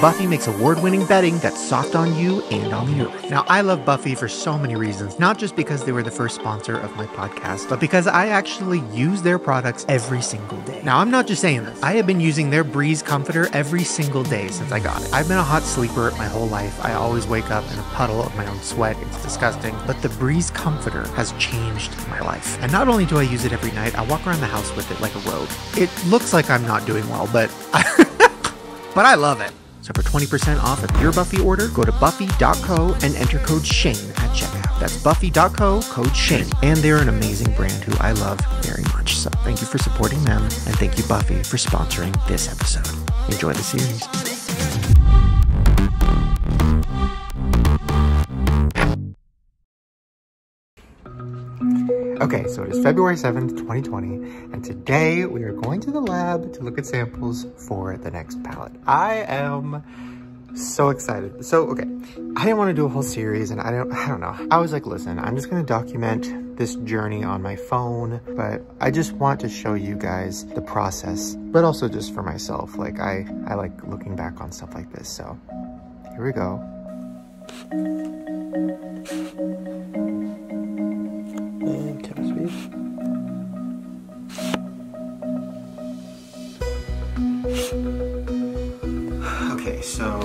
Buffy makes award winning bedding that's soft on you and on the earth. Now, I love Buffy for so many reasons, not just because they were the first sponsor of my podcast, but because I actually use their products every single day. Now, I'm not just saying this, I have been using their Breeze comforter every single day since I got it. I've been a hot sleeper my whole life. I always wake up in a puddle of my own sweat. It's disgusting. But the Breeze comforter has changed my life. And not only do I use it every night, I walk around the house with it like a robe. It looks like I'm not doing well, but but I love it. So for 20% off of your Buffy order, go to buffy.co and enter code Shane at checkout. That's buffy.co, code Shane. And they're an amazing brand who I love very much. So thank you for supporting them, and thank you, Buffy, for sponsoring this episode. Enjoy the series. Okay, so it is February 7th, 2020, and today we are going to the lab to look at samples for the next palette. I am so excited. So, okay, I didn't want to do a whole series and I don't, I don't know. I was like, listen, I'm just going to document this journey on my phone, but I just want to show you guys the process, but also just for myself. Like I, I like looking back on stuff like this. So here we go. Okay, so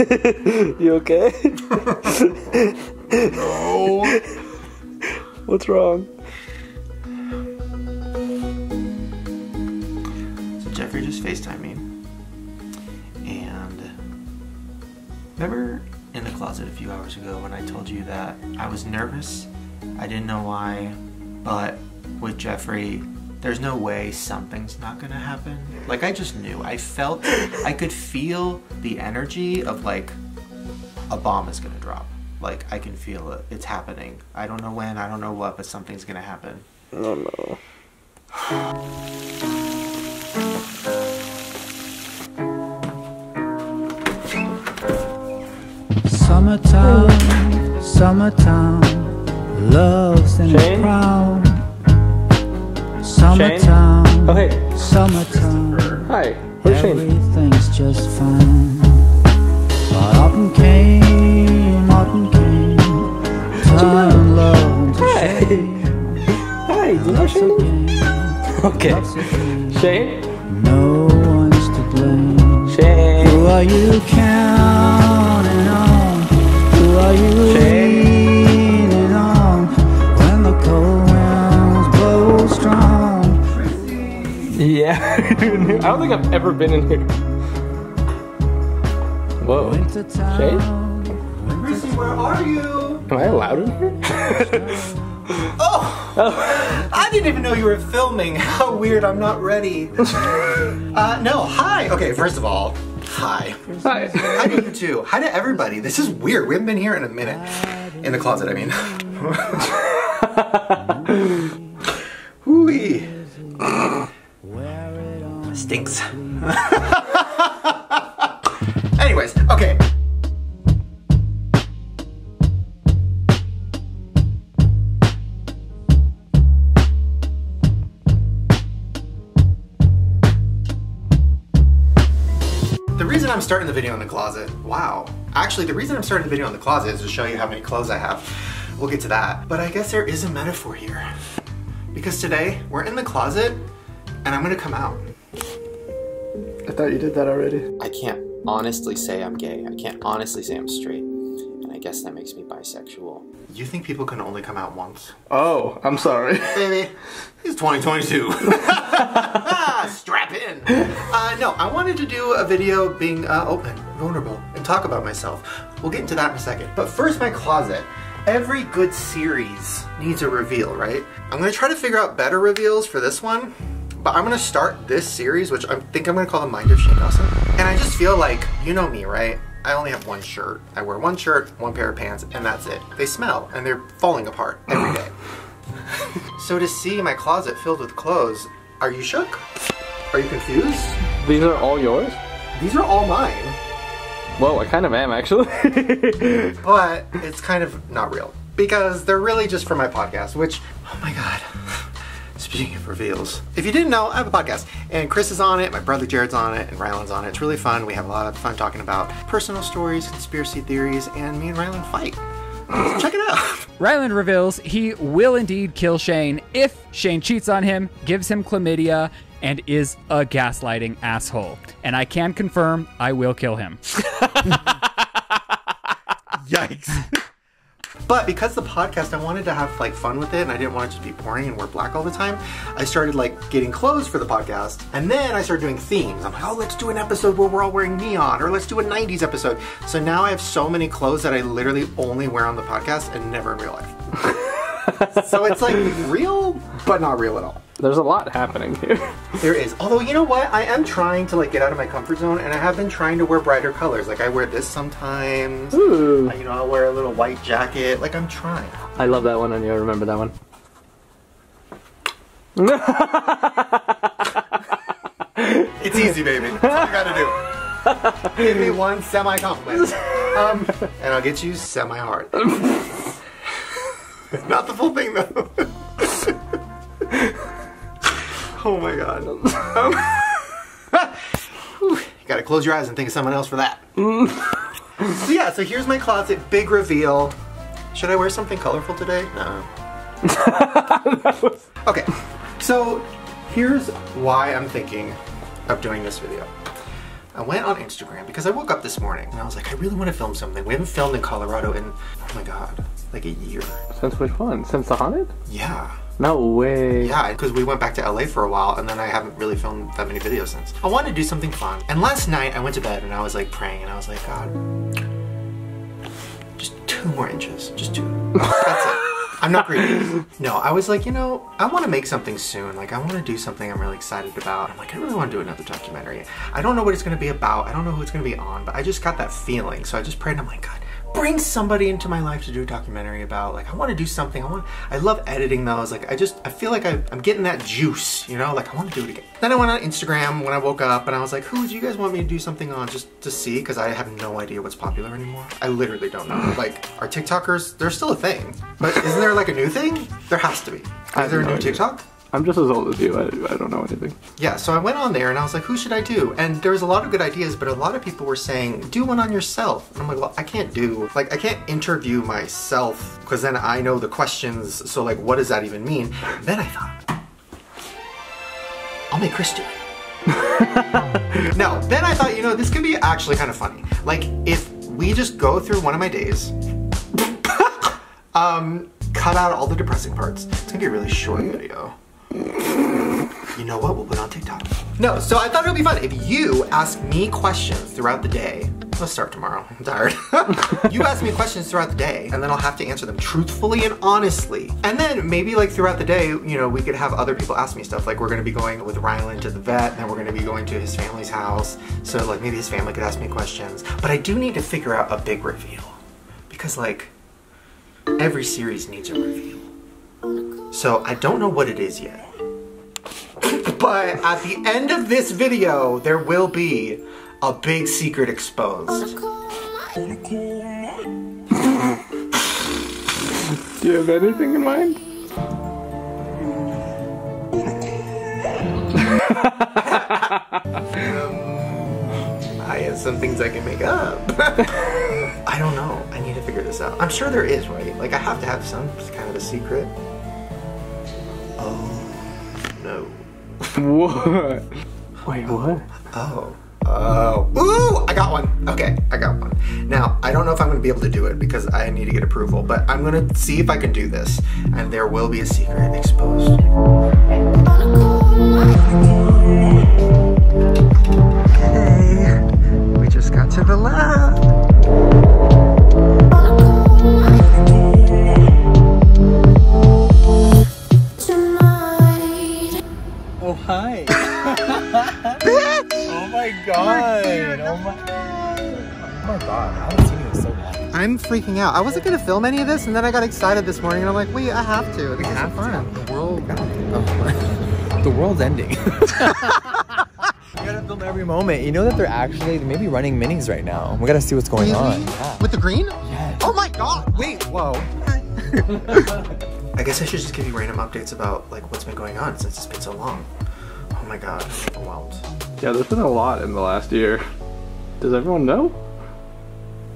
You okay? no. What's wrong? So Jeffree just FaceTimed me. And remember in the closet a few hours ago when I told you that I was nervous? I didn't know why, but with Jeffree, there's no way something's not gonna happen. Like I just knew. I felt I could feel the energy of like a bomb is gonna drop. Like I can feel it. It's happening. I don't know when, I don't know what, but something's gonna happen. Oh no. Summertime, summertime, love's the Shane? crowd. Summertime, Oh hey. summertime, Hi. Where's Shane? everything's just fine. But autumn came, autumn came, love into Hi. Hi. Do you know Shane? Okay. Shane. No one's to blame. Who are you counting on? Who are you Shane. I don't think I've ever been in here. Whoa. Town, Chrissy, where are you? Am I allowed in here? Oh, I didn't even know you were filming. How weird, I'm not ready. Uh, no, hi. Okay, first of all, hi. Hi. Hi to you too. Hi to everybody. This is weird. We haven't been here in a minute. In the closet, I mean. Stinks. Anyways, okay. The reason I'm starting the video in the closet, wow. Actually, the reason I'm starting the video in the closet is to show you how many clothes I have. We'll get to that. But I guess there is a metaphor here. Because today, we're in the closet, and I'm gonna come out. I thought you did that already. I can't honestly say I'm gay. I can't honestly say I'm straight. And I guess that makes me bisexual. You think people can only come out once? Oh, I'm sorry. Baby, it's 2022. Strap in. Uh, no, I wanted to do a video being uh, open, vulnerable, and talk about myself. We'll get into that in a second. But first, my closet. Every good series needs a reveal, right? I'm gonna try to figure out better reveals for this one, but I'm gonna start this series, which I think I'm gonna call the Mind of Shane Dawson. And I just feel like, you know me, right? I only have one shirt. I wear one shirt, one pair of pants, and that's it. They smell, and they're falling apart every day. So to see my closet filled with clothes, are you shook? Are you confused? These are all yours? These are all mine, Well, I kind of am actually. but it's kind of not real because they're really just for my podcast, which, oh my god. Speaking of reveals, if you didn't know, I have a podcast, and Chris is on it, my brother Jared's on it, and Ryland's on it. It's really fun. We have a lot of fun talking about personal stories, conspiracy theories, and me and Ryland fight. So check it out. Ryland reveals he will indeed kill Shane if Shane cheats on him, gives him chlamydia, and is a gaslighting asshole. And I can confirm I will kill him. Yikes. But because the podcast, I wanted to have like fun with it, and I didn't want it to be boring and wear black all the time. I started like getting clothes for the podcast, and then I started doing themes. I'm like, oh, let's do an episode where we're all wearing neon, or let's do a '90s episode. So now I have so many clothes that I literally only wear on the podcast and never in real life. so it's like real, but not real at all. There's a lot happening here. There is. Although you know what, I am trying to like get out of my comfort zone, and I have been trying to wear brighter colors. Like I wear this sometimes. Ooh. You know, I'll wear a little white jacket. Like I'm trying. I love that one on you. I remember that one. It's easy, baby. That's all you gotta do. Give me one semi compliment, um, and I'll get you semi hard. Not the full thing though. oh my god. Um, you gotta close your eyes and think of someone else for that. so yeah, so here's my closet. Big reveal. Should I wear something colorful today? No. Okay, so here's why I'm thinking of doing this video. I went on Instagram because I woke up this morning and I was like, I really want to film something. We haven't filmed in Colorado in, oh my god, like a year. Since which one? Since the haunted? Yeah. No way. Yeah, because we went back to LA for a while and then I haven't really filmed that many videos since. I wanted to do something fun. And last night I went to bed and I was like praying and I was like, God, just two more inches. Just two. That's it. I'm not greedy. No, I was like, you know, I want to make something soon. Like, I want to do something I'm really excited about. I'm like, I really want to do another documentary. I don't know what it's going to be about. I don't know who it's going to be on, but I just got that feeling. So I just prayed. And I'm like, God, bring somebody into my life to do a documentary about. Like, I want to do something. I want. I love editing those. Like, I just, I feel like I, I'm getting that juice. You know, like I want to do it again. Then I went on Instagram when I woke up, and I was like, who do you guys want me to do something on just to see? Because I have no idea what's popular anymore. I literally don't know. Like, are TikTokers? They're still a thing, but isn't there like a new thing? There has to be. Is there a new idea. TikTok? I'm just as old as you. I, I don't know anything. Yeah, so I went on there and I was like, who should I do? And there was a lot of good ideas, but a lot of people were saying, do one on yourself. And I'm like, well, I can't do, like, I can't interview myself because then I know the questions. So, like, what does that even mean? Then I thought, I'll make Chris do it. no, then I thought, you know, this could be actually kind of funny. Like, if we just go through one of my days, um, cut out all the depressing parts. It's gonna be a really short video. You know what? We'll put on TikTok. No, so I thought it would be fun if you ask me questions throughout the day. Let's start tomorrow. I'm tired. you ask me questions throughout the day, and then I'll have to answer them truthfully and honestly. And then maybe like throughout the day, you know, we could have other people ask me stuff. Like we're gonna be going with Ryland to the vet, and then we're gonna be going to his family's house. So like maybe his family could ask me questions. But I do need to figure out a big reveal. Because like every series needs a reveal. So I don't know what it is yet. but at the end of this video, there will be a big secret exposed. Do you have anything in mind? I have some things I can make up. I don't know. I need to figure this out. I'm sure there is, right? Like I have to have some kind of a secret. Oh no. What? Wait, what? Oh. Oh. Ooh! I got one. Okay, I got one. Now, I don't know if I'm going to be able to do it because I need to get approval, but I'm going to see if I can do this. And there will be a secret exposed. Hey, we just got to the lab. Hi. oh my god. Oh my. God. Oh my god. I haven't seen you in so long. I'm freaking out. I wasn't going to film any of this, and then I got excited this morning, and I'm like, wait, I have to. This is so fun. The world. Oh, the world's ending. you gotta film every moment. You know that they're actually they may running minis right now. We gotta see what's going on. Yeah. With the green? Yes. Oh my god! Wait, whoa. I guess I should just give you random updates about like what's been going on since it's been so long. Oh my god, I'm overwhelmed. Yeah, there's been a lot in the last year. Does everyone know?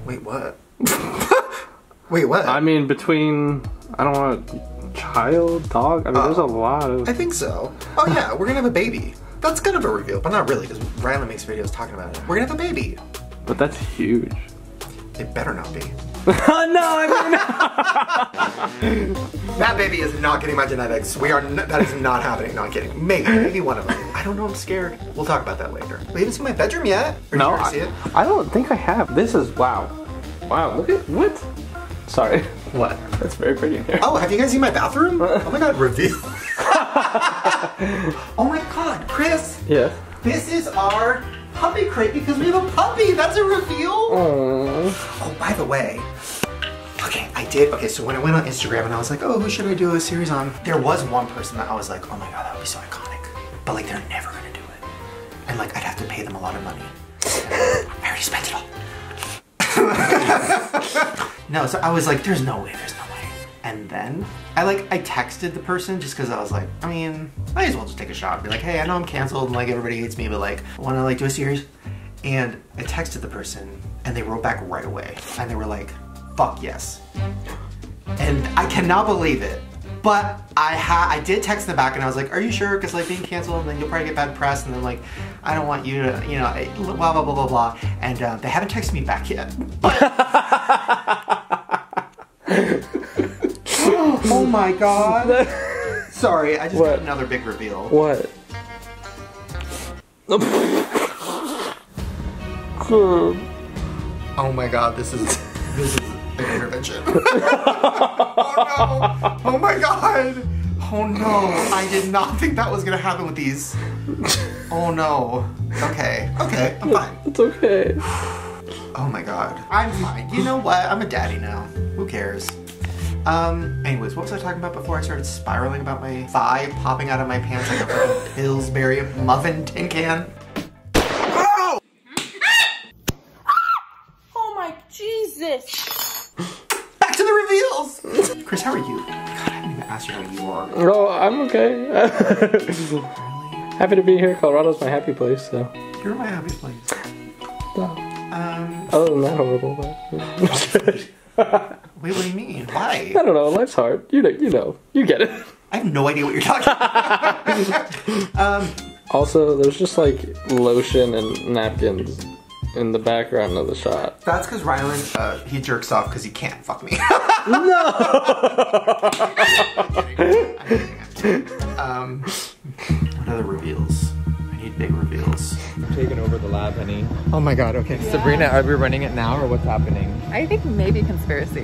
Wait, what? Wait, what? I mean, between I don't want child, dog. I mean, there's a oh. lot of. I think so. Oh yeah, we're gonna have a baby. That's kind of a reveal, but not really, because Ryland makes videos talking about it. We're gonna have a baby. But that's huge. It better not be. Oh no! I mean, That baby is not getting my genetics. We are. N- that is not happening. Not kidding. Maybe, maybe one of them. I don't know. I'm scared. We'll talk about that later. We haven't seen my bedroom yet. Or no, you already see I, it? I don't think I have. This is wow, wow. Look at what? Sorry, What? that's very pretty in here. Oh, have you guys seen my bathroom? Oh my god, reveal. oh my god, Chris. Yeah. This is our puppy crate because we have a puppy. That's a reveal. Oh. Oh, by the way, okay, I did. Okay, so when I went on Instagram and I was like, oh, who should I do a series on? There was one person that I was like, oh my god, that would be so iconic. But like, they're never gonna do it. And like, I'd have to pay them a lot of money. I already spent it all. no, so I was like, there's no way, there's no way. And then I like, I texted the person just because I was like, I mean, might as well just take a shot be like, hey, I know I'm canceled and like everybody hates me, but like, wanna like do a series? And I texted the person and they wrote back right away. And they were like, fuck yes. And I cannot believe it. But I ha I did text them back and I was like, are you sure? Because like being canceled and then you'll probably get bad press and then like, I don't want you to, you know, blah, blah, blah, blah, blah. And uh, they haven't texted me back yet. But oh my god. Sorry, I just What? got another big reveal. What? Oh my god, this is this is an intervention. oh no! Oh my god! Oh no! I did not think that was gonna happen with these. Oh no. Okay. Okay, I'm fine. It's okay. Oh my god. I'm fine. You know what? I'm a daddy now. Who cares? Um, anyways, what was I talking about before I started spiraling about my thigh popping out of my pants like a fucking Pillsbury muffin tin can? Oh oh my Jesus! Back to the reveals! Chris, how are you? God, I haven't even asked you how you are. Oh, I'm okay. Happy to be here. Colorado's my happy place. So, You're my happy place. Um, other than that, horrible. But wait, what do you mean? Why? I don't know. Life's hard. You know. You know. You get it. I have no idea what you're talking about. um, Also, there's just like lotion and napkins in the background of the shot. that's because Ryland, uh, he jerks off because he can't fuck me. no! um, what other reveals? I need big reveals. Taking over the lab, honey. Oh my god, okay. Sabrina, are we running it now or what's happening? I think maybe conspiracy.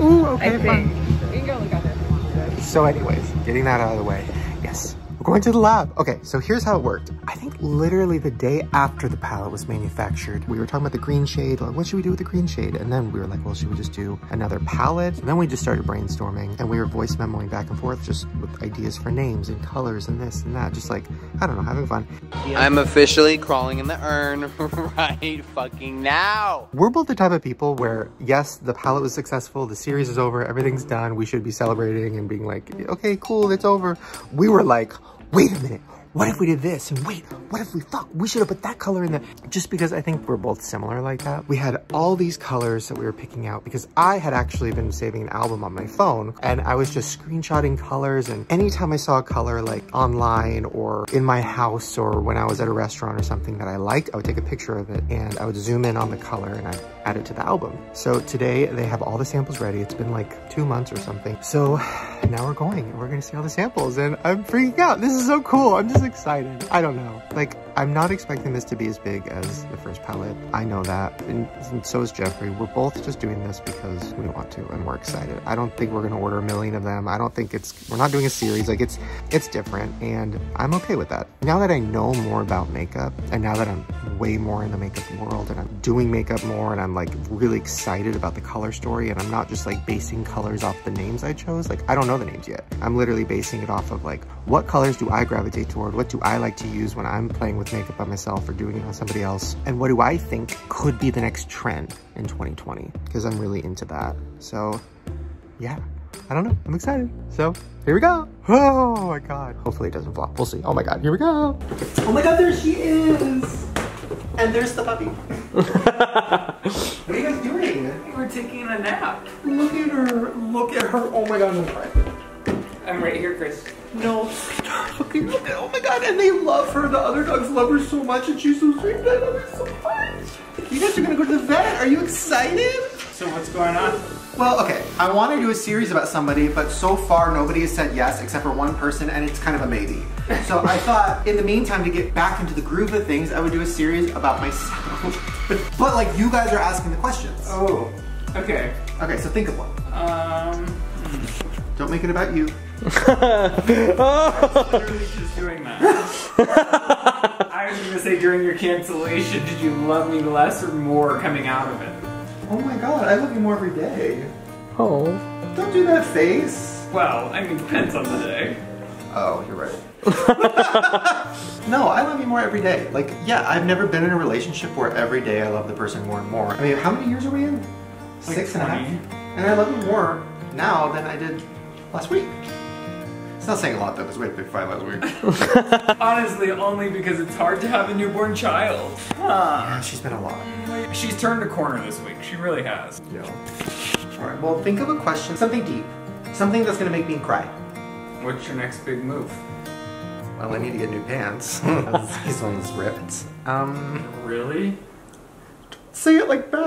Ooh, okay, I think. We can go look at it. So anyways, getting that out of the way, yes, we're going to the lab. Okay, so here's how it worked. I think literally the day after the palette was manufactured, we were talking about the green shade, like what should we do with the green shade? And then we were like, well, should we just do another palette? And then we just started brainstorming and we were voice memoing back and forth just with ideas for names and colors and this and that, just like, I don't know, having fun. I'm officially crawling in the urn right fucking now. We're both the type of people where, yes, the palette was successful, the series is over, everything's done, we should be celebrating and being like, okay, cool, it's over. We were like, wait a minute, what if we did this? And wait, what if we fuck? We should have put that color in there. Just because I think we're both similar like that. We had all these colors that we were picking out because I had actually been saving an album on my phone and I was just screenshotting colors. And anytime I saw a color like online or in my house or when I was at a restaurant or something that I liked, I would take a picture of it and I would zoom in on the color and I'd add it to the album. So today they have all the samples ready. It's been like two months or something. So now we're going and we're gonna see all the samples and I'm freaking out. This is so cool. I'm just excited. I don't know. Like, I'm not expecting this to be as big as the first palette. I know that. And, and so is Jeffree. We're both just doing this because we want to and we're excited. I don't think we're gonna order a million of them. I don't think it's, we're not doing a series. Like, it's, it's different and I'm okay with that. Now that I know more about makeup and now that I'm way more in the makeup world and I'm doing makeup more and I'm like really excited about the color story and I'm not just like basing colors off the names I chose. Like I don't know the names yet. I'm literally basing it off of like what colors do I gravitate toward? What do I like to use when I'm playing with makeup on myself or doing it on somebody else? And what do I think could be the next trend in 2020? Because I'm really into that. So yeah, I don't know. I'm excited. So here we go. Oh my god. Hopefully it doesn't flop. We'll see. Oh my god. Here we go. Oh my god, there she is. And there's the puppy. what are you guys doing? We're taking a nap. Look at her. Look at her. Oh my god, I'm. I'm right here, Chris. No. Okay, look at oh my god, and they love her. The other dogs love her so much and she's so sweet. I love her so much. You guys are gonna go to the vet. Are you excited? So what's going on? Well, okay. I want to do a series about somebody, but so far nobody has said yes except for one person, and it's kind of a maybe. So I thought, in the meantime, to get back into the groove of things, I would do a series about myself. but like, you guys are asking the questions. Oh, okay. Okay, so think of one. Um, Don't make it about you. Literally just doing that. I was gonna say during your cancellation, did you love me less or more coming out of it? Oh my god, I love you more every day. Oh. Don't do that face. Well, I mean, depends on the day. Oh, you're right. no, I love you more every day. Like, yeah, I've never been in a relationship where every day I love the person more and more. I mean, how many years are we in? Like Six and a half. And I love you more now than I did last week. It's not saying a lot though, because we had a big fight last week. Honestly, only because it's hard to have a newborn child. yeah, she's been a lot. She's turned a corner this week. She really has. Yeah. All right, well, think of a question, something deep, something that's gonna make me cry. What's your next big move? Well, I need to get new pants. These ones ripped. Um, Really? Say it like that.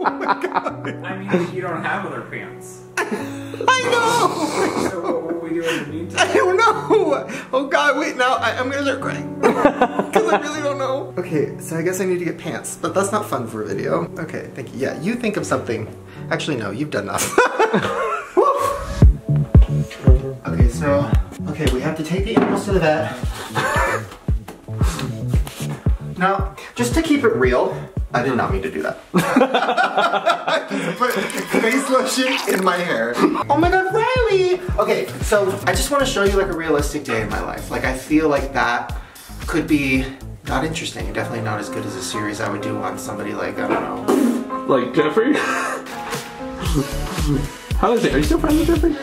Oh my god. I mean, you don't have other pants. I know. So what will we do in the meantime? I don't know. Oh God, wait. Now I, I'm gonna start crying because I really don't know. Okay, so I guess I need to get pants, but that's not fun for a video. Okay, thank you. Yeah, you think of something. Actually, no, you've done enough. Okay, so okay, we have to take the animals to the vet. Now, just to keep it real, I did not mean to do that. Just put face lotion in my hair. Oh my god, Riley! Okay, so I just want to show you like a realistic day in my life. Like I feel like that could be not interesting and definitely not as good as a series I would do on somebody like, I don't know. Like Jeffree? How is it? Are you still friends with Jeffree?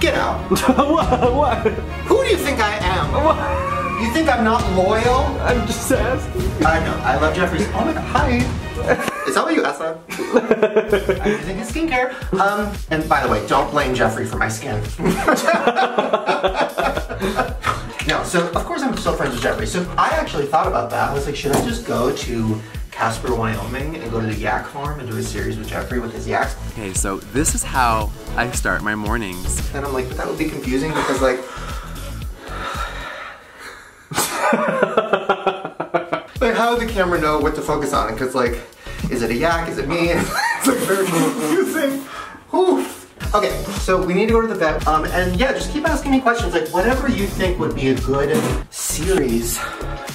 Get out. what? What? Who do you think I am? You think I'm not loyal? I'm just asking. I know, I love Jeffree's. Oh my god, hi. Is that what you asked that? I'm using his skincare. Um, and by the way, don't blame Jeffree for my skin. no, so of course I'm still friends with Jeffree. So I actually thought about that. I was like, should I just go to Casper, Wyoming and go to the yak farm and do a series with Jeffree with his yaks? Okay, so this is how I start my mornings. And I'm like, but that would be confusing because like like how does the camera know what to focus on? Because like, is it a yak? Is it me? it's like very confusing. Oof. Okay, so we need to go to the vet. Um, and yeah, just keep asking me questions. Like whatever you think would be a good series,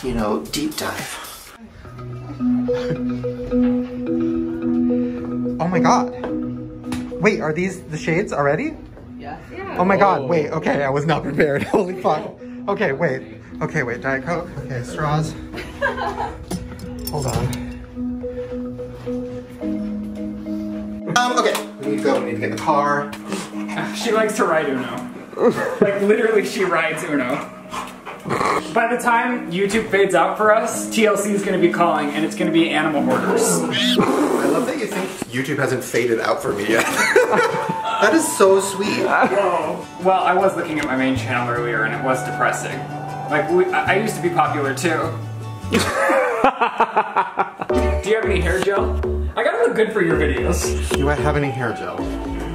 you know, deep dive. oh my god. Wait, are these the shades already? Yeah. Oh my god, wait, okay, I was not prepared. Holy fuck. Okay, wait. Okay, wait, Diet Coke. Okay, straws. Hold on. Um, okay, we need to go, we need to get the car. She likes to ride Uno. like literally, she rides Uno. By the time YouTube fades out for us, TLC is going to be calling, and it's going to be Animal Hoarders. I love that you think YouTube hasn't faded out for me yet. that is so sweet. Whoa. Well, I was looking at my main channel earlier, and it was depressing. Like, we, I I used to be popular too. Do you have any hair gel? I gotta look good for your videos. Do I have any hair gel? He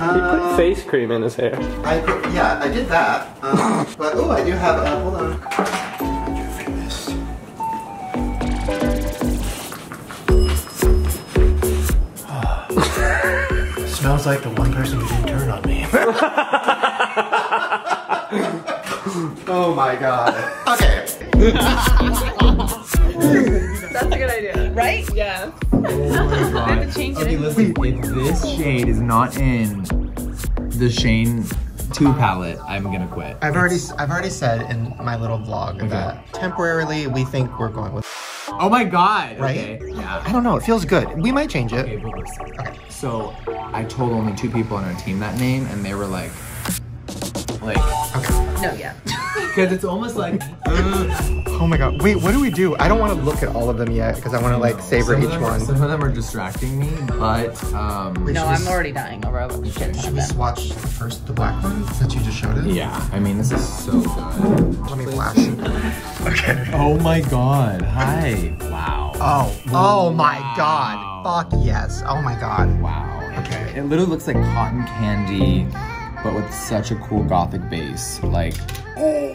Uh, put face cream in his hair. I put, yeah, I did that. Um, but oh, I do have. Uh, hold on. I do have this. Smells like the one person who didn't turn on me. oh my god. Okay. That's a good idea. Right? Yeah. Oh god. change Okay, listen, if this shade is not in the Shane 2 palette, I'm gonna quit. I've already I've already said in my little vlog that temporarily we think we're going with Oh my god! right. Okay, yeah. I don't know. It feels good. We might change it. Okay. Okay, So I told only two people on our team that name, and they were like, like, Okay. No, yeah. because it's almost like. Oh my god. Wait, what do we do? I don't want to look at all of them yet because I want to like savor each of them, one. Some of them are distracting me, but um, No, I'm already dying over a shit Should we them. swatch first the black one that you just showed us? yeah. I mean, this is so good. Let me flash. Okay. Oh my god! Hi. Wow. Oh. Oh my god. Fuck yes. Oh my god. Wow. Okay. It literally looks like cotton candy, but with such a cool gothic base. Like. Oh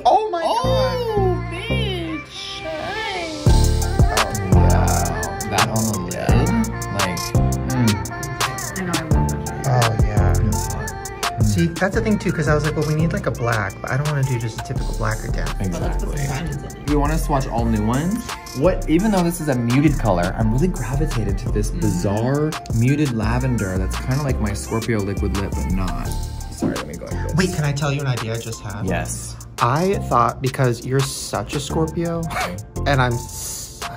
See, that's the thing too, because I was like, well, we need like a black, but I don't want to do just a typical black again. Exactly. We want to swatch all new ones. What? Even though this is a muted color, I'm really gravitated to this bizarre muted lavender. That's kind of like my Scorpio liquid lip, but not. Sorry, let me go like. Wait, can I tell you an idea I just had? Yes. I thought because you're such a Scorpio and I'm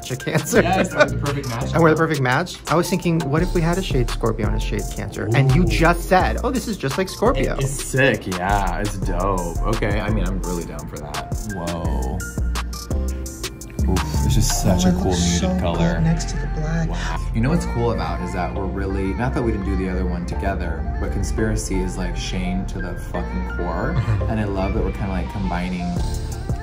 such a Cancer. Yes, that was the perfect match. And we're the perfect match. I was thinking, what if we had a shade Scorpio and a shade Cancer? And you just said, oh, this is just like Scorpio. It's sick, yeah, it's dope. Okay, I mean, I'm really down for that. Whoa. Oof, it's just such a Oh, it cool looks muted so good color. next to the black. You know what's cool about is that we're really, not that we didn't do the other one together, but Conspiracy is like Shane to the fucking core. and I love that we're kind of like combining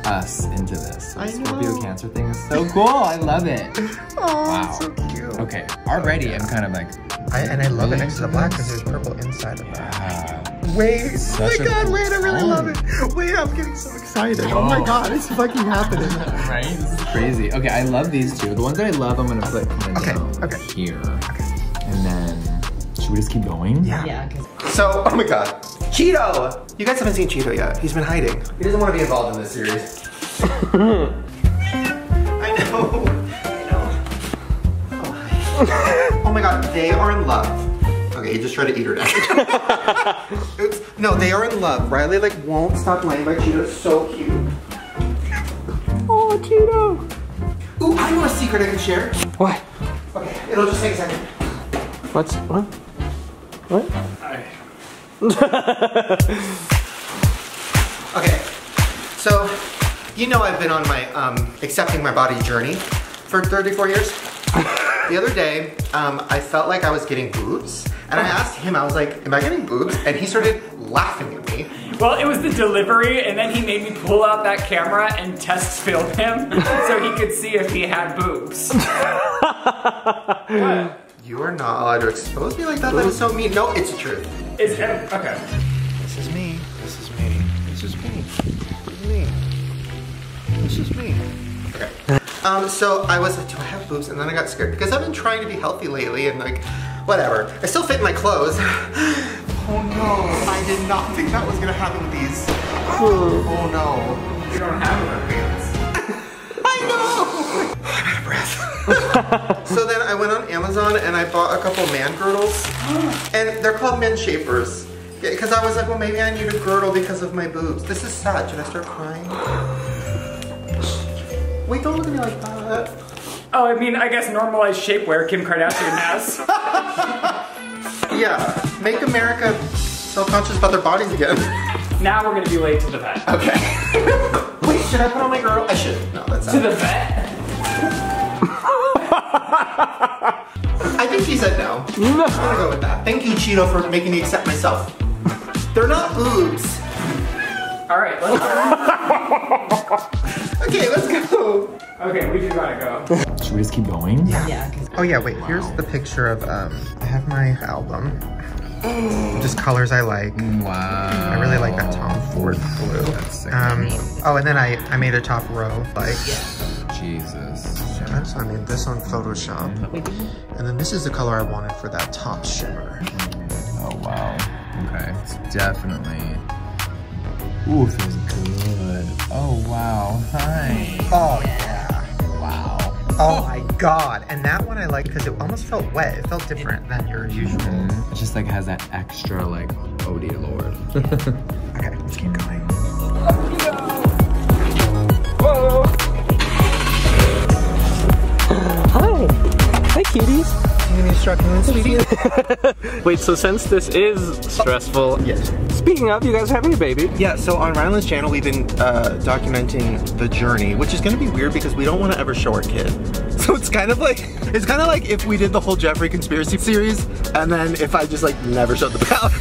us into this. So I the Scorpio know. Cancer thing is so cool. I love it. Oh, Wow. so cute. Okay, already I'm kind of like, I, and I love it Really next to the black because there's purple inside of that. ah, Wait, oh Such my god, cool wait, I really song. love it. Wait, I'm getting so excited. Oh my god, it's fucking happening. right? This is crazy. Okay, I love these two. The ones that I love, I'm gonna put kind of Okay, down okay. here. And then, should we just keep going? Yeah. Yeah, because So, oh my god. Cheeto! You guys haven't seen Cheeto yet. He's been hiding. He doesn't want to be involved in this series. I know. I know. Oh, hi. oh my god, they are in love. Okay, he just tried to eat her neck. Oops. No, they are in love. Riley like won't stop laying by Cheeto. It's so cute. Oh, Cheeto. Ooh, I know a secret I can share. What? Okay, it'll just take a second. What's what? What? Okay, so you know I've been on my um, accepting my body journey for 34 years. the other day, um, I felt like I was getting boobs, and I asked him, I was like, "Am I getting boobs?" And he started laughing at me. Well, it was the delivery, and then he made me pull out that camera and test film him so he could see if he had boobs. You are not allowed to expose me like that. That is so mean. No, it's the truth. Is okay. This is me. This is me. This is me. This is me. This is me. Okay. Um, so I was like, do I have boobs? And then I got scared because I've been trying to be healthy lately and like, whatever. I still fit in my clothes. oh no, I did not think that was gonna happen with these. oh no. You don't have enough pants. I know! I'm out of breath. so then I went on Amazon and I bought a couple man girdles. Oh. And they're called men shapers. Because I was like, well, maybe I need a girdle because of my boobs. This is sad. Should I start crying? Wait, don't look at me like that. Oh, I mean, I guess normalized shapewear Kim Kardashian has. Yeah, make America self-conscious about their bodies again. now we're gonna be late to the vet. Okay. Wait, should I put on my girdle? I should. No, that's To the vet? I think she said no. No. I'm gonna go with that. Thank you, Cheeto, for making me accept myself. They're not boobs. All right, let's go. Okay, let's go. Okay, we just gotta go. Should we just keep going? yeah, because Oh yeah, wait, here's the picture of, um, I have my album. Just colors I like. Wow. I really like that Tom Ford blue. That's sick. Um, oh, and then I, I made a top row, like, Jesus. Yeah, so I made this on Photoshop. And then this is the color I wanted for that top shimmer. Oh wow. Okay. It's definitely. Ooh, feels good. Oh wow. Hi. Oh yeah. Wow. Oh my god. And that one I like because it almost felt wet. It felt different than your usual. Mm, It just like has that extra like, oh dear lord. Okay, let's keep going. Hi. Hi, cuties. you gonna be struggling, sweetie? Wait, so since this is stressful, yes. Speaking of, you guys having a baby? Yeah, so on Ryland's channel, we've been uh, documenting the journey, which is gonna be weird because we don't want to ever show our kid. So it's kind of like it's kind of like if we did the whole Jeffree conspiracy series, and then if I just like never showed the palette.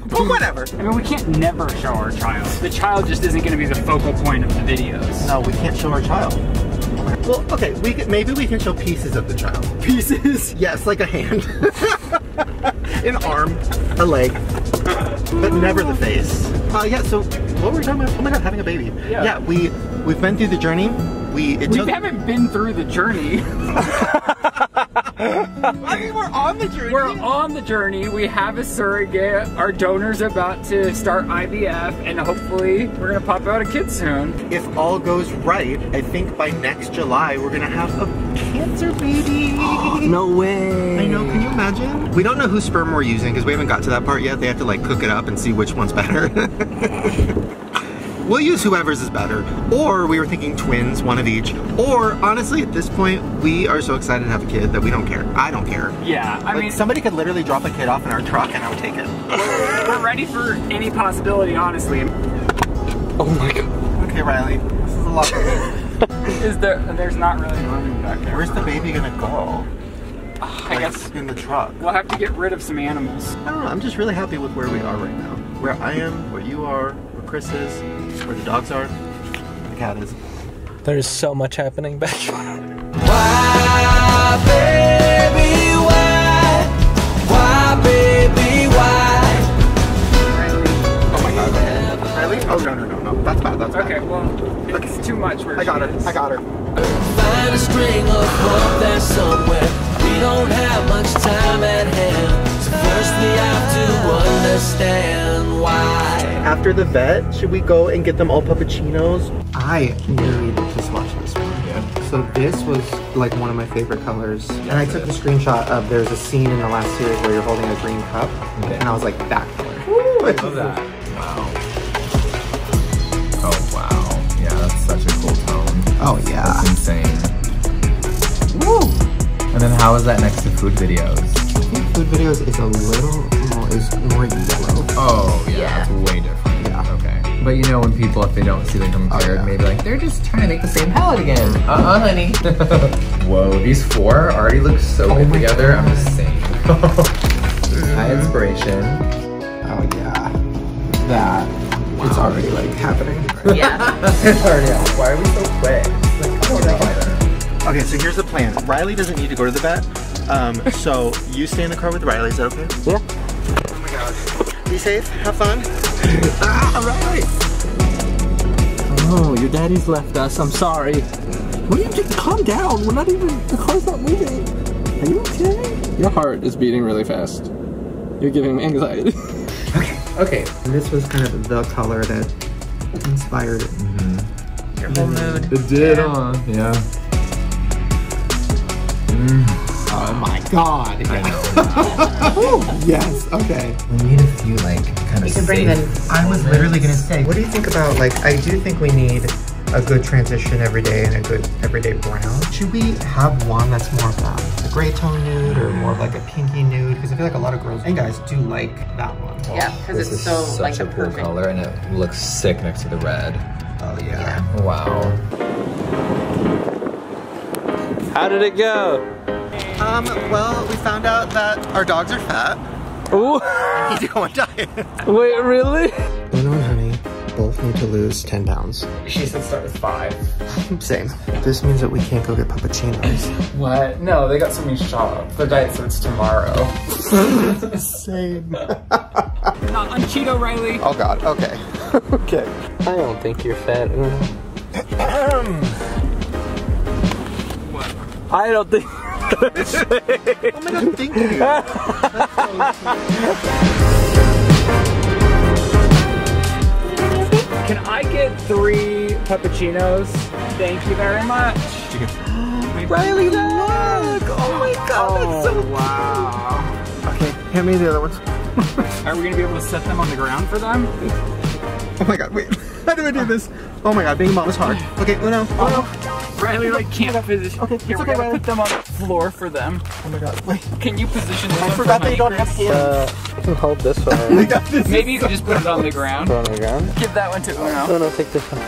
but whatever. I mean, we can't never show our child. The child just isn't going to be the focal point of the videos. No, we can't show our child. Well, okay, we could, maybe we can show pieces of the child. Pieces? Yes, like a hand, an arm, a leg, but never the face. Uh, yeah. So what were we talking about? Oh my god, having a baby. Yeah. yeah we we've been through the journey. We it We took, haven't been through the journey. I mean, we're on the journey. We're on the journey. We have a surrogate. Our donor's about to start IVF, and hopefully, we're gonna pop out a kid soon. if all goes right, I think by next July we're gonna have a cancer baby. No way. I know, can you imagine? We don't know whose sperm we're using because we haven't got to that part yet. They have to like cook it up and see which one's better. we'll use whoever's is better. Or we were thinking twins, one of each. Or honestly, at this point, we are so excited to have a kid that we don't care. I don't care. Yeah, I Like, mean, somebody could literally drop a kid off in our truck and I would take it. we're ready for any possibility, honestly. Oh my god. okay, Riley, this is a lot for. Is there? There's not really room back there. Where's the baby gonna go? I guess in the truck. we'll have to get rid of some animals. I don't know. I'm just really happy with where we are right now. Where I am, where you are, where Chris is, where the dogs are, the cat is. There's so much happening back Why, baby, why? Why, baby, why? Oh my god. Riley? Oh no no no no. That's bad. That's bad. Okay, well, it's too much. Where I got her. is. I got her. Find a string of hope there somewhere. We don't have much time at hand. So first we have to understand why. After the vet, should we go and get them all puppuccinos? I need to just watch this one. So this was like one of my favorite colors. And I took a screenshot of there's a scene in the last series where you're holding a green cup. And I was like, that color. Ooh, I love that. Wow. Oh wow. Yeah, that's such a cool tone. Oh yeah. That's insane. Woo! And then how is that next to food videos? Food videos is a little more, is more yellow. Oh yeah, it's way different. Yeah. Okay. But you know when people, if they don't see them compared, oh, yeah. maybe like they're just trying to make the same palette again. Uh-uh, honey. Whoa, these four already look so oh good together. I'm just saying. High inspiration. Oh yeah. That. It's already like happening. Yeah. it's already out. Why are we so quick? Like, come on. Okay, so here's the plan. Riley doesn't need to go to the vet. Um, so you stay in the car with Riley. Is that okay? Yeah. Oh my god. Be safe. Have fun. ah, all right. Oh, your daddy's left us. I'm sorry. What are you doing? Calm down. We're not even. The car's not moving. Are you okay? Your heart is beating really fast. You're giving me anxiety. Okay. Okay. This was kind of the color that inspired it. Your whole mood. It did, huh? Yeah. Oh my god. I know. Yes. Okay. we need a few like kind of. You can bring safe I was literally gonna say, what do you think about like? I do think we need a good transition every day and a good everyday brown. Should we have one that's more of a, a gray tone nude or more of like a pinky nude? Because I feel like a lot of girls and guys do like that one. Yeah, because it's is so such like a cool perfect. color, and it looks sick next to the red. Oh yeah. Wow. How did it go? Um. Well, we found out that our dogs are fat. Ooh. Need to go on diet. Wait, really? Uno and Honey both need to lose 10 pounds. She said start with five. Same. This means that we can't go get puppuccinos. What? No, they got something shop. The diet starts tomorrow. Same. Not on Cheeto, Riley. Oh god. Okay. okay. I don't think you're fat. I don't think. Oh my god, thank you. Can I get three puppuccinos? Thank you very much. Riley, look! Oh my god, that's so oh, wow. Okay, hand me the other ones. Are we gonna be able to set them on the ground for them? Oh my god, wait. How do I do this? Oh my god, being a mom is hard. Okay, Uno, Uno. Riley like can't position. Okay, Here, it's we're okay, gonna Riley. put them on the floor for them. Oh my god, wait. Can you position them? I forgot front that you don't have me, hands. Uh, I can hold this one. I got this. Maybe you could just put it on the ground. Put it on the ground. Give that one to Uno. No, no, take this one.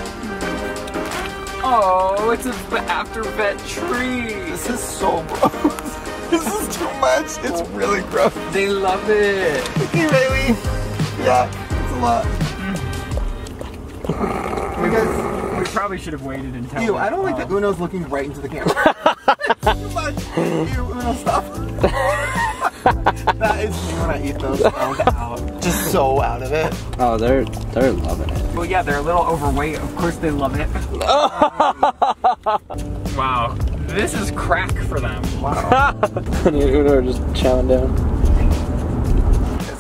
Oh, it's a v- after vet tree. This is so gross. this is too much. It's really gross. They love it. Okay, Riley. Yeah, it's a lot. You guys, We probably should have waited until. ew, I don't like that Uno's looking right into the camera. too much. Ew, Uno, stop. that is me when I eat those. I'm out. Just so out of it. Oh, they're they're loving it. Well, yeah, they're a little overweight. Of course, they love it. wow, this is crack for them. Wow. and Uno are just chowing down.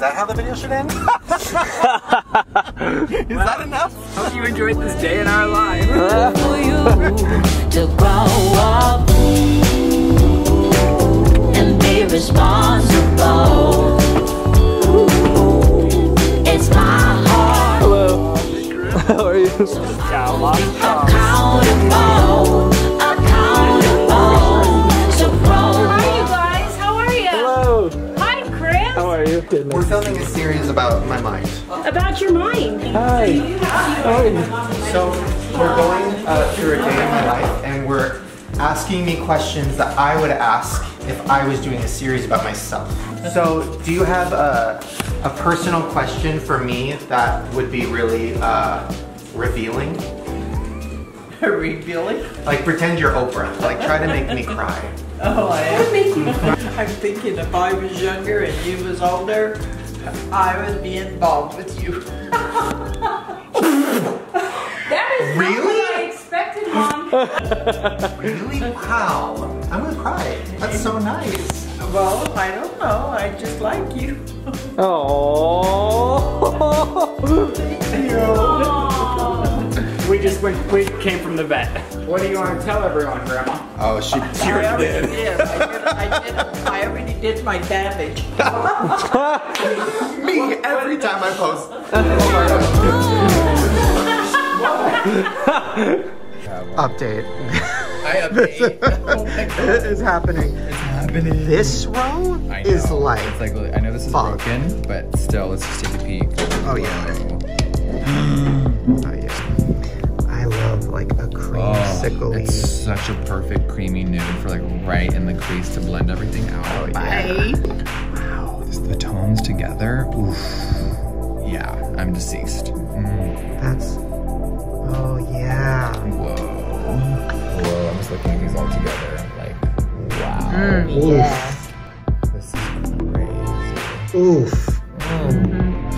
Is that how the video should end? is that enough? Hope you enjoyed this day in our lives. to grow up and be responsible. It's my heart Hello. How are you? Yeah, a you? We're filming a series about my mind. About your mind. Hi. How are you? So we're going uh, through a day in my life, and we're asking me questions that I would ask if I was doing a series about myself. So, do you have a, a personal question for me that would be really uh, revealing? Revealing? Like pretend you're Oprah. Like try to make me cry. Oh, I am. I'm thinking if I was younger and you was older, I would be involved with you. That is Really? not what I expected, Mom. Really? Wow. I'm gonna cry. That's so nice. Well, I don't know. I just like you. Oh. We went. We came from the vet. What do you want to tell everyone, Grandma? Oh, she, she I already did. I, did, I, did, I already did my damage. Me every time I post. Update. I update. It is happening. It's happening. This row is like. It's like I know this is Fuck. broken, but still, let's just take a peek. Oh yeah. Oh yeah. I love like a Oh, it's such a perfect creamy nude for like right in the crease to blend everything out. Oh, yeah. Wow, just the tones together. Oof. Yeah, I'm deceased. Mm. That's. Oh yeah. Whoa. Whoa, I'm just looking at these all together. Like, wow. Mm. Oof. This is crazy. Oof.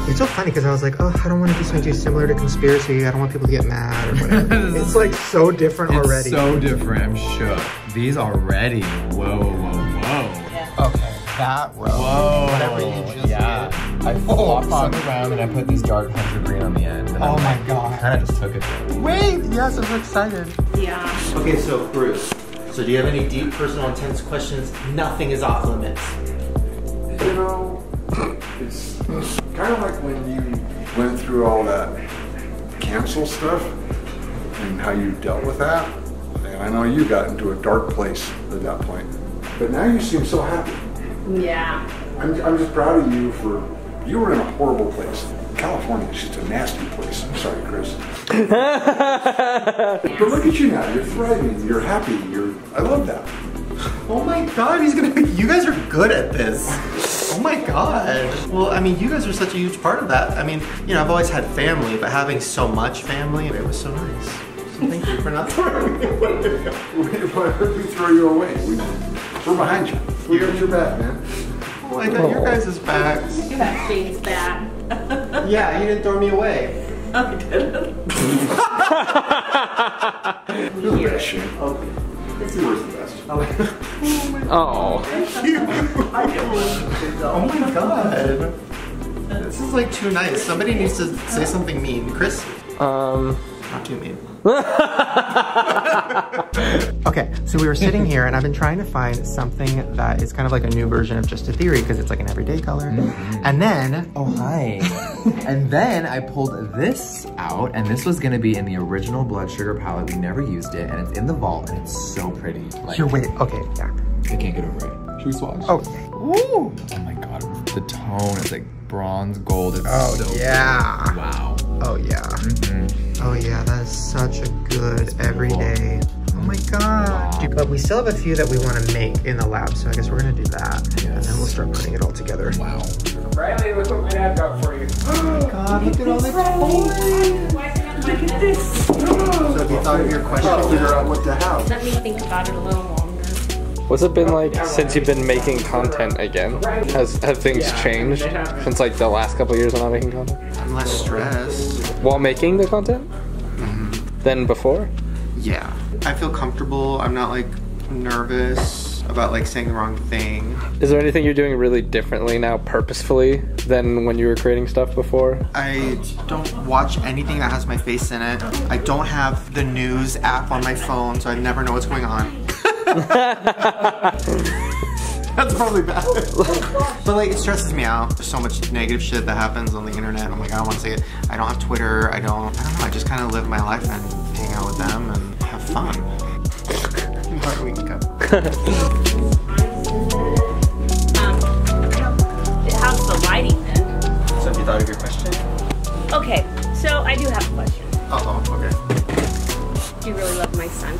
It's so funny because I was like, oh, I don't want to do something too similar to conspiracy. I don't want people to get mad or whatever. it's like so different It's already. so different. I'm shook. These already. Whoa, whoa, whoa. Yeah. okay, that row. Whoa. Whatever you just yeah. did. I Oh, flopped fuck. some around and I put these dark hunter green on the end. And Oh my god. Kind of just took it. there. Wait, yes, I'm so excited. Yeah. Okay, so Bruce, so do you have any deep, personal, intense questions? Nothing is off limits. You know, it's kind of like when you went through all that cancel stuff and how you dealt with that. And I know you got into a dark place at that point. But now you seem so happy. Yeah. I'm, I'm just proud of you for, you were in a horrible place. California is just a nasty place. I'm sorry, Chris. but look at you now. You're thriving. You're happy. You're, I love that. Oh my god, he's gonna. You guys are good at this. Oh my god. Well, I mean, you guys are such a huge part of that. I mean, you know, I've always had family, but having so much family, it was so nice. So thank you for not throwing me away. Why would we throw you away? We, we're behind you. We got your back, man. Oh, I got your oh. guys' backs. That Shane's bad. Yeah, you didn't throw me away. Oh, I didn't. You're the best, Shane. You were the best. Oh. Oh my god. This is like too nice. Somebody needs to say something mean. Chris, Um. not too mean. okay, so we were sitting here and I've been trying to find something that is kind of like a new version of Just a Theory because it's like an everyday color. Mm-hmm. And then, Oh, hi. And then I pulled this out, and this was gonna be in the original blood sugar palette. We never used it, and it's in the vault, and it's so pretty. Like, Here, wait. Okay, yeah. I can't get over it. Should we swatch? Oh, Ooh. Oh my god, the tone is like bronze gold. It's Oh, so yeah. pretty. Wow. oh yeah. Mhm. Oh yeah, that is such a good everyday. Oh my god. But we still have a few that we want to make in the lab, so I guess we're gonna do that. And then we'll start putting it all together. Wow. Riley, look what my dad got for you. Oh, my God, look at all the toys. Look at this. So if you thought of your question, Figure out what to have. Let me think about it a little longer. What's it been like since you've been making content again? Has have things changed since like the last couple years of not making content? I'm less stressed. While making the content? Mm-hmm. Than before? Yeah. I feel comfortable. I'm not like nervous about like saying the wrong thing. Is there anything you're doing really differently now, purposefully, than when you were creating stuff before? I don't watch anything that has my face in it. I don't have the news app on my phone, so I never know what's going on. That's probably bad. but like it stresses me out. There's so much negative shit that happens on the internet. I'm like, I don't want to say it. I don't have Twitter. I don't I don't know. I just kind of live my life and hang out with them and have fun. Where do we go? Um, how's the lighting? So have you thought of your question? Okay, so I do have a question. Uh oh, okay. Do you really love my son?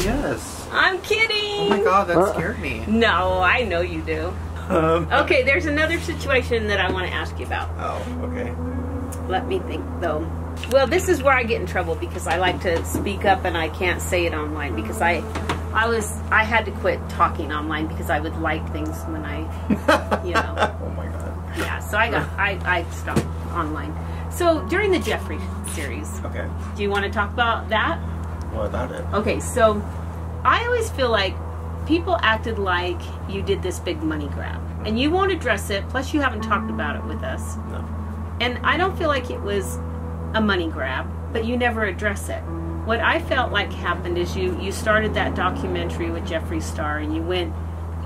Yes. I'm kidding. Oh my god, that scared me. No, I know you do. Um, Okay, there's another situation that I want to ask you about. oh, okay. Let me think though. Well, this is where I get in trouble because I like to speak up and I can't say it online because I I was I had to quit talking online because I would like things when I you know. Oh my god. Yeah, so I got I I stopped online. So, during the Jeffree series, Okay. do you want to talk about that? What about it? Okay, so I always feel like people acted like you did this big money grab, and you won't address it. Plus, you haven't talked about it with us. No. And I don't feel like it was a money grab, but you never address it. What I felt like happened is you you started that documentary with Jeffree Star, and you went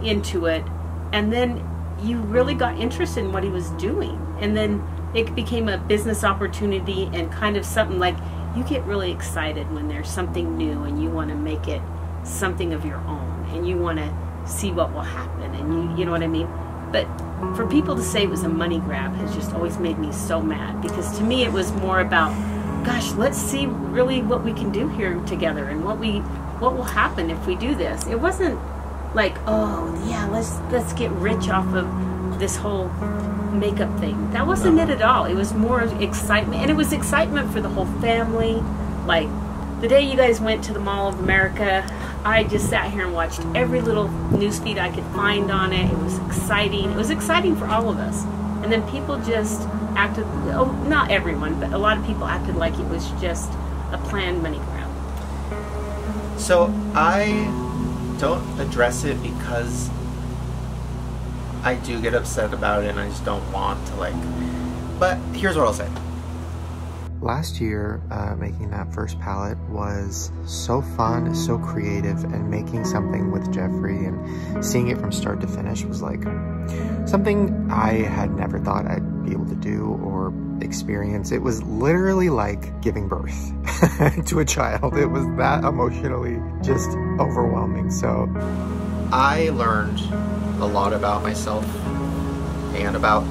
into it, and then you really got interested in what he was doing, and then it became a business opportunity and kind of something like you get really excited when there's something new and you want to make it something of your own and you want to see what will happen and you you know what I mean? But for people to say it was a money grab has just always made me so mad because to me it was more about gosh let's see really what we can do here together and what we what will happen if we do this. It wasn't like oh yeah let's let's get rich off of this whole makeup thing. That wasn't it at all. It was more excitement and it was excitement for the whole family. Like the day you guys went to the mall of america i just sat here and watched every little newsfeed i could find on it it was exciting it was exciting for all of us and then people just acted oh not everyone but a lot of people acted like it was just a planned money grab So I don't address it because I do get upset about it and I just don't want to like. But here's what I'll say. Last year, uh, making that first palette was so fun, so creative, and making something with Jeffree and seeing it from start to finish was like something I had never thought I'd be able to do or experience. It was literally like giving birth to a child. It was that emotionally just overwhelming. So I learned a lot about myself and about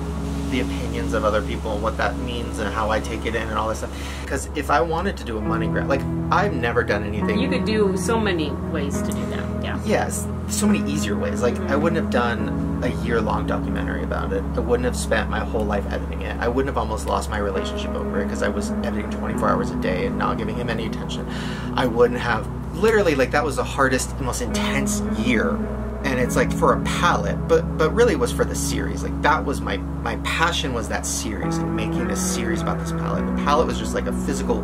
the opinions of other people and what that means and how I take it in and all this stuff. Because if I wanted to do a money grab, like I've never done anything. you could do so many ways to do that yeah Yes, so many easier ways. Like I wouldn't have done a year-long documentary about it. I wouldn't have spent my whole life editing it. I wouldn't have almost lost my relationship over it because I was editing 24 hours a day and not giving him any attention. I wouldn't have literally like that was the hardest, most intense year. And it's like for a palette, but but really it was for the series. Like that was my my passion was that series and making this series about this palette. The palette was just like a physical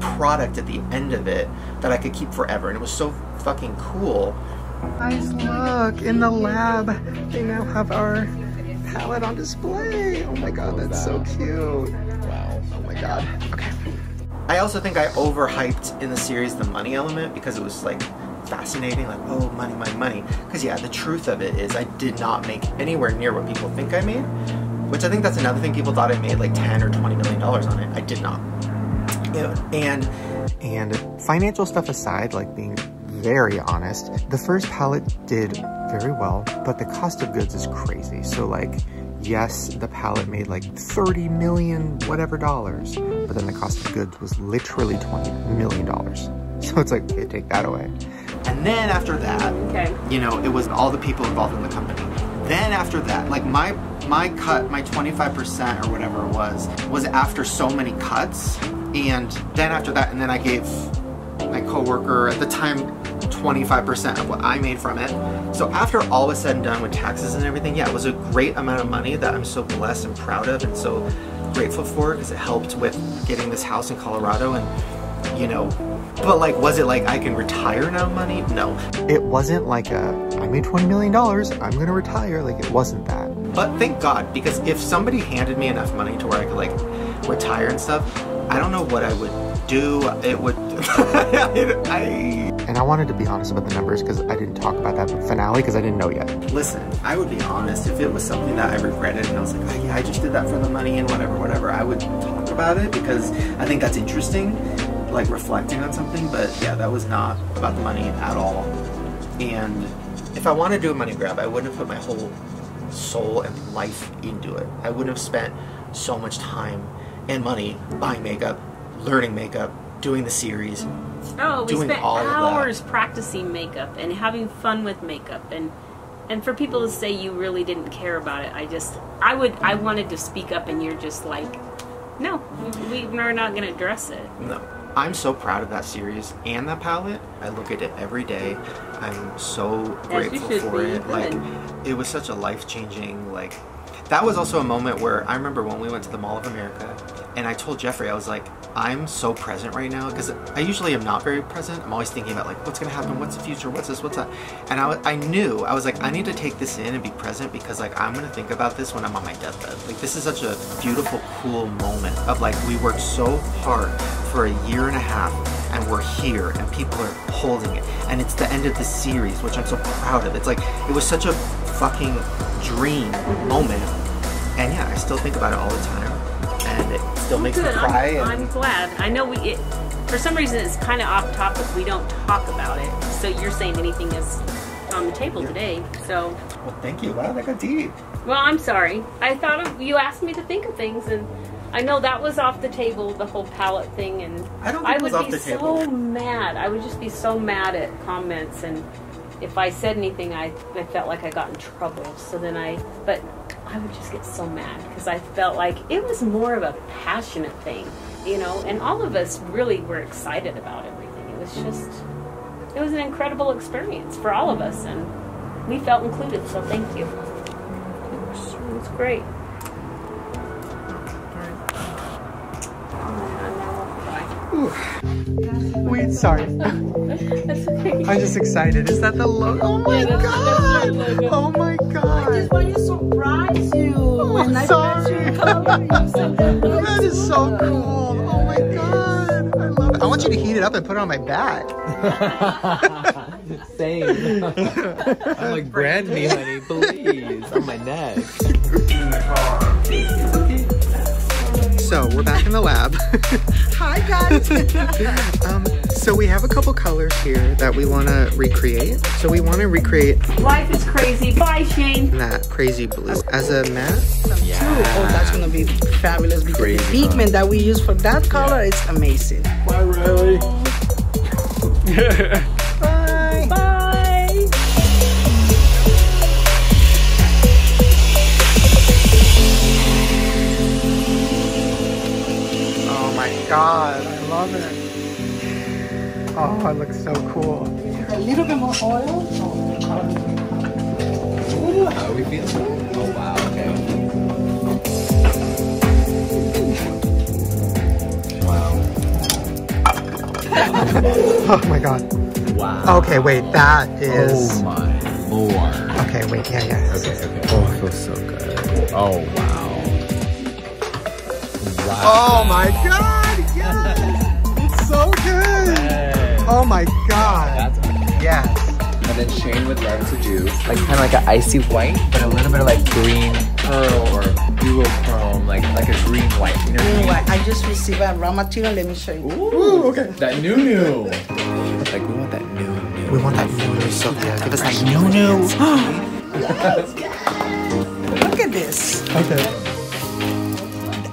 product at the end of it that I could keep forever, and it was so fucking cool. Guys, look in the lab. They now have our palette on display. Oh my god, that's so cute. Wow. Oh my god. Okay. I also think I overhyped in the series the money element because it was like fascinating, like, oh, money, money, money. Because yeah, the truth of it is I did not make anywhere near what people think I made, which I think that's another thing. People thought I made like 10 or 20 million dollars on it. I did not. And and financial stuff aside, like being very honest, the first palette did very well, but the cost of goods is crazy. So like, yes, the palette made like 30 million whatever dollars, but then the cost of goods was literally 20 million dollars. So it's like, okay, take that away. And then after that, Okay. you know, it was all the people involved in the company. Then after that, like my my cut, my 25% or whatever it was, was after so many cuts. And then after that, and then I gave my coworker at the time 25% of what I made from it. So after all was said and done with taxes and everything, yeah, it was a great amount of money that I'm so blessed and proud of and so grateful for because it helped with getting this house in Colorado and you know, but like, was it like I can retire now money? No. It wasn't like a, I made $20 million, I'm gonna retire. Like, it wasn't that. But thank God, because if somebody handed me enough money to where I could like retire and stuff, I don't know what I would do. It would, I, and I wanted to be honest about the numbers because I didn't talk about that finale because I didn't know yet. Listen, I would be honest if it was something that I regretted and I was like, oh, yeah, I just did that for the money and whatever, whatever. I would talk about it because I think that's interesting, like reflecting on something. But yeah, that was not about the money at all. And if I wanted to do a money grab, I wouldn't have put my whole soul and life into it. I wouldn't have spent so much time and money buying makeup, learning makeup, doing the series, Oh, we doing spent all hours practicing makeup and having fun with makeup and and for people to say you really didn't care about it, I just I would I wanted to speak up and you're just like, no, we, we're not going to address it. No. I'm so proud of that series and that palette. I look at it every day. I'm so grateful for be. it. Like it was such a life-changing like that was also a moment where I remember when we went to the Mall of America and I told Jeffree I was like I'm so present right now because I usually am not very present. I'm always thinking about like what's going to happen, what's the future, what's this, what's that. And I, I knew I was like I need to take this in and be present because like I'm to think about this when I'm on my deathbed. Like this is such a beautiful cool moment of like we worked so hard for a year and a half and we're here and people are holding it. And it's the end of the series which i'm so proud of. It's like it was such a fucking dream moment. And yeah i still think about it all the time and it still makes me cry I'm, and I'm glad. I know we it, for some reason it's kind of off topic. We don't talk about it. So you're saying anything is on the table today. So well thank you wow that got deep Well, I'm sorry. I thought of, you asked me to think of things, and I know that was off the table, the whole palette thing, and I don't it would be so mad. I would just be so mad at comments, and if I said anything, I, I felt like I got in trouble. So then I, but I would just get so mad because I felt like it was more of a passionate thing, you know, and all of us really were excited about everything. It was just, it was an incredible experience for all of us, and we felt included. So thank you. It was great. Wait sorry. That's okay. i'm just excited. Is that the logo? Oh my god! oh my god. I just want to surprise you. Oh, when I sorry. met you, color, you said that. That is so cool. oh my god. I love it. I want you to heat it up and put it on my back. Same. I'm like, brand me, honey, please, on my neck. So we're back in the lab. Hi guys. um, so we have a couple colors here that we want to recreate. So we want to recreate Life is crazy. Bye, Shane. that crazy blue as a matte. Yeah. Oh, that's gonna be fabulous because Crazy the pigment that we use for that color is amazing. Bye, Riley. looks so cool. A little bit more oil. How are we feeling? Oh, wow, okay. Oh my god. Wow. Okay, wait, that is. Oh my lord. Okay, wait, yeah, yeah. Okay, okay. Oh, it feels so good. Oh, wow. Wow. Oh my god, Oh my god. That's Yes. And then Shane would love to do like kind of like an icy white, but a little bit of like green pearl or duochrome, like like a green white. You know what I mean? Anyway, I just received a raw material. Let me show you. Ooh, okay. That new new. Like we want that new new. We want that new new Sophia. Give us that new new. Look at this. Okay.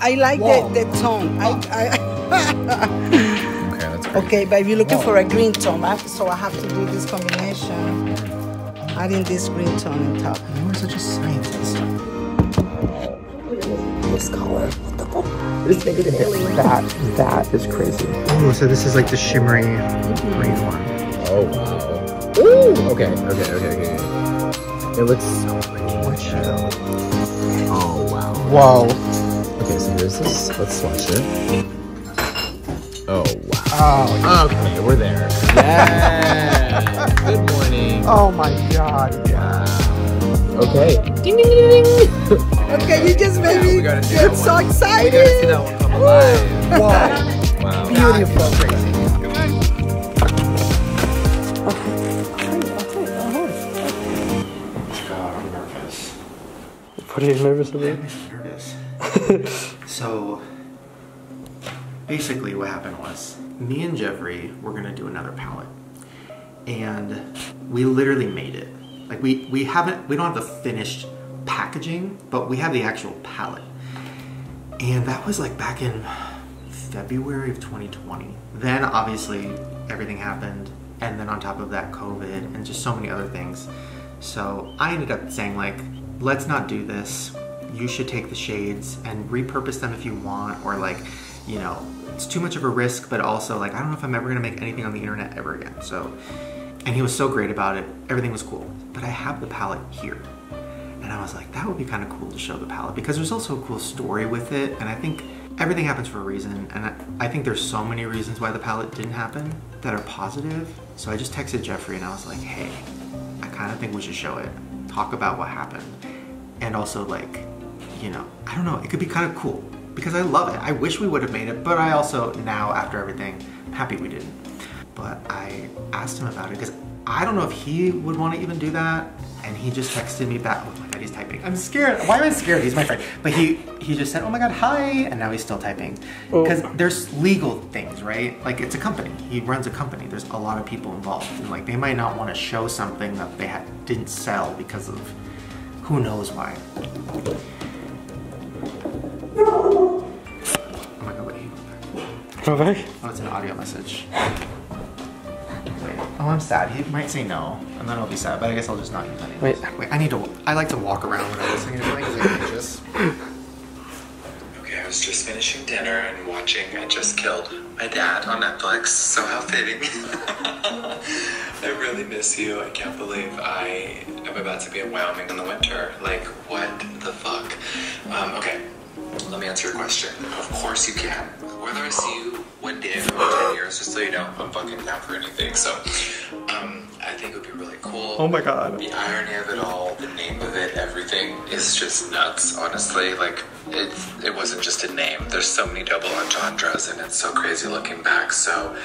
I like the, the tone. I, I Okay, that's great. okay, but if you're looking for a green tone, I, so I have to do this combination. Adding this green tone on top. You are such a scientist. This color. What the fuck? This nigga did That that is crazy. Oh, so this is like the shimmery green one. Oh wow. Ooh. Okay. Okay. Okay. Okay. It looks so pretty. Watch it. Oh wow. Whoa. Okay, so here's this. Let's swatch it. Oh wow. Oh, Okay, we're there. Yeah. Good morning. oh my god. Okay. Okay, you just made Yeah, we me gotta see get that so one. excited. We gotta see that one come alive. Wow. Wow. Beautiful. God, I'm nervous. What are you nervous about? I'm nervous. so, basically, what happened was me and Jeffree were gonna do another palette, and we literally made it. Like we we haven't we don't have the finished packaging, but we have the actual palette, and that was like back in February of 2020. Then obviously everything happened, and then on top of that, COVID and just so many other things. So I ended up saying like, let's not do this. You should take the shades and repurpose them if you want, or like, you know, it's too much of a risk, but also like I don't know if I'm ever gonna make anything on the internet ever again. So, and he was so great about it. Everything was cool, but I have the palette here. And I was like, that would be kind of cool to show the palette because there's also a cool story with it. And I think everything happens for a reason. And I, I think there's so many reasons why the palette didn't happen that are positive. So I just texted Jeffree and I was like, hey, I kind of think we should show it, talk about what happened. And also, like, you know, I don't know, it could be kind of cool because I love it. I wish we would have made it, but I also, now after everything, I'm happy we didn't. But I asked him about it because I don't know if he would want to even do that. And he just texted me back. Oh my god, he's typing. I'm scared. Why am I scared? He's my friend. But he he just said, "Oh my god, hi," and now he's still typing. Because there's legal things, right? Like it's a company. He runs a company. There's a lot of people involved, and like they might not want to show something that they had, didn't sell because of who knows why. Wait. Okay. Oh, it's an audio message. Wait. Oh, I'm sad. He might say no, and then I'll be sad. But I guess I'll just not use any. Wait. Wait. I need to. I like to walk around when I'm listening to something because I'm anxious. Okay, I was just finishing dinner and watching I Just Killed My Dad on Netflix, so how fitting. I really miss you. I can't believe I am about to be in Wyoming in the winter. Like, what the fuck? Um, okay, let me answer your question. Of course you can. Whether I see you one day in 10 years, just so you know, I'm fucking down for anything. So, um, I think it would be really cool. Oh my god. The irony of it all, the name of it, everything is just nuts, honestly. Like, it, it wasn't just a name. There's so many double entendres, and it's so crazy looking back. So,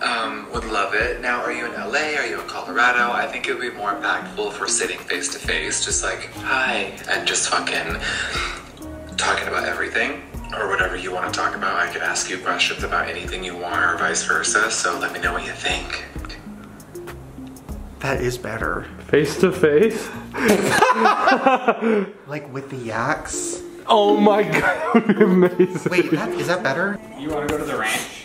um, would love it. Now, are you in LA? Are you in Colorado? I think it would be more impactful if we're sitting face to face, just like, hi, and just fucking talking about everything. Or whatever you want to talk about. I could ask you questions about anything you want, or vice versa. So let me know what you think. That is better. Face to face. Like with the yaks. Oh my god, that amazing. Wait, that, is that better? You want to go to the ranch?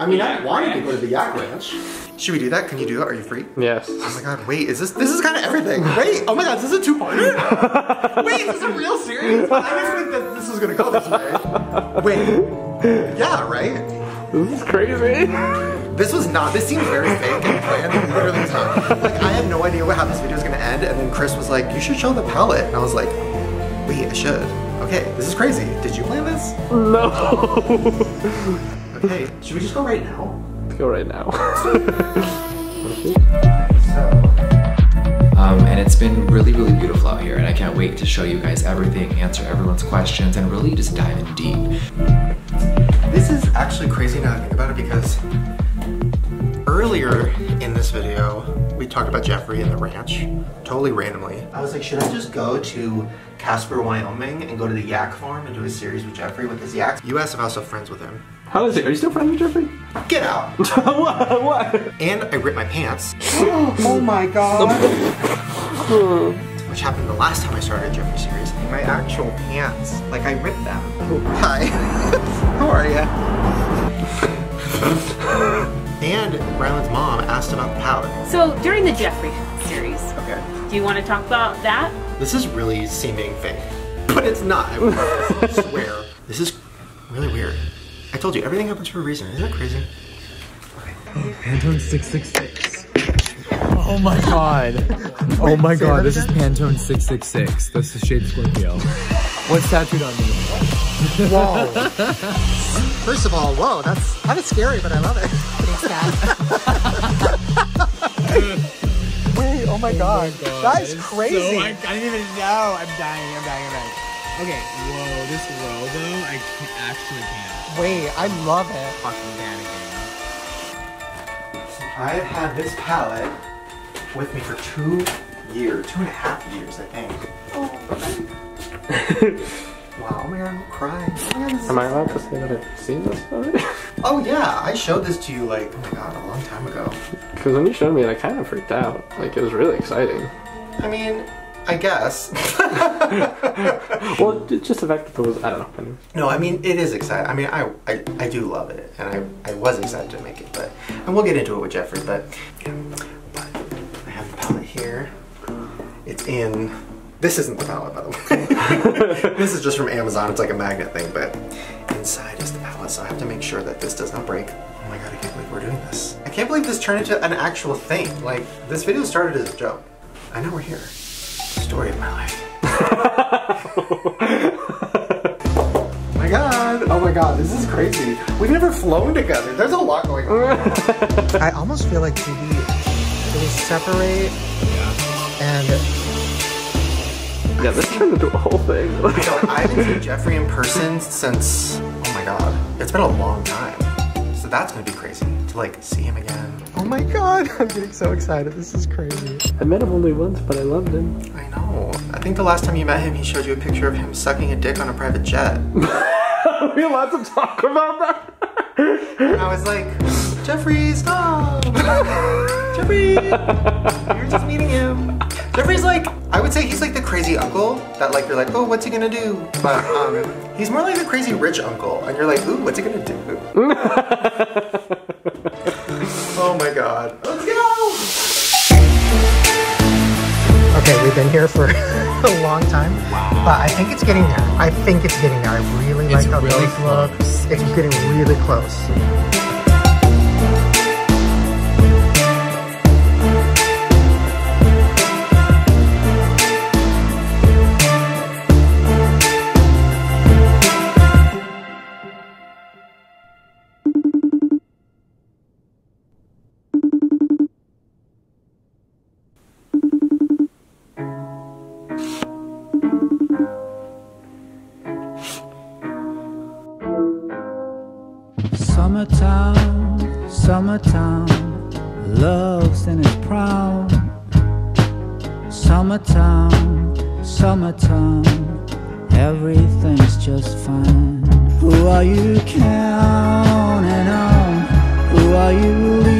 I mean, I wanted to go to the yak ranch. Should we do that? Can you do it? Are you free? Yes. Oh my god, wait, is this this is kind of everything. Wait, oh my god, is this a two-parter? wait, is this a real series? I didn't think that this was gonna go this way. Wait. Yeah, right? This is crazy. This was not this seemed very fake and planned. It literally was not. Like I have no idea what how this video is gonna end, and then Chris was like, you should show the palette. And I was like, wait, I should. Okay, this is crazy. Did you plan this? No. Okay, should we just go right now? Let's go right now. Um, and it's been really, really beautiful out here, and I can't wait to show you guys everything, answer everyone's questions, and really just dive in deep. This is actually crazy now that I think about it because earlier in this video, we talked about Jeffree and the ranch, totally randomly. I was like, should I just go to Casper, Wyoming and go to the yak farm and do a series with Jeffree with his yaks? You asked if I was still friends with him. How is it? Are you still friends with Jeffree? Get out! what? What? And I ripped my pants, oh my god. which happened the last time I started a Jeffree series. My actual pants, like I ripped them. Hi, how are you? and Ryland's mom asked about the palette. So during the Jeffree series, Okay. do you want to talk about that? This is really seeming fake, but it's not. I swear. This is really weird. I told you, everything happens for a reason. Isn't that crazy? Pantone 666. Oh my god. Oh my god, this is? Pantone 666. This is shade Scorpio. What's tattooed on me? Whoa. First of all, whoa, that's kind of scary, but I love it. Wait, oh my oh god. That is crazy. I, didn't even know. I'm dying, I'm dying, I'm dying. Okay, whoa, this row though, I can't, actually can't. Wait, I love it. Fucking panicking. I've had this palette with me for two years, two and a half years, I think. wow, oh my god, I'm crying. Oh my god, Am I allowed to say that I've seen this already? Oh yeah, I showed this to you like, oh my god, a long time ago. Because when you showed me it, I kind of freaked out. Like, it was really exciting. I mean, I guess. Well, it just the fact that there was, I don't know. Anyway. No, I mean it is exciting. I mean I, I I do love it, and I I was excited to make it, but and we'll get into it with Jeffree. But yeah, here. It's in. This isn't the palette, by the way. this is just from Amazon. It's like a magnet thing, but inside is the palette, so I have to make sure that this does not break. Oh my god, I can't believe we're doing this. I can't believe this turned into an actual thing. Like this video started as a joke. I know we're here. Story of my life. oh my god. Oh my god, this is crazy. We've never flown together. There's a lot going on. I almost feel like maybe it separate and Yeah, this turned into a whole thing. So I haven't seen Jeffree in person since, oh my god, it's been a long time. So that's gonna be crazy to like see him again. oh my god, I'm getting so excited. This is crazy. I met him only once, but I loved him. I know. I think the last time you met him, he showed you a picture of him sucking a dick on a private jet. Are we allowed to talk about that? And I was like, Jeffree, stop! Jeffree! You're just meeting him. Jeffree's like, I would say he's like the crazy uncle that like you're like, oh, what's he gonna do? But um, he's more like the crazy rich uncle, and you're like, ooh, what's he gonna do? oh my god. Let's go! Okay, we've been here for a long time, but I think it's getting there. I think it's getting there. I really like how really those look. It's getting really close. Summertime, summertime, love's in its prime. Summertime, summertime, everything's just fine. Who are you counting on? Who are you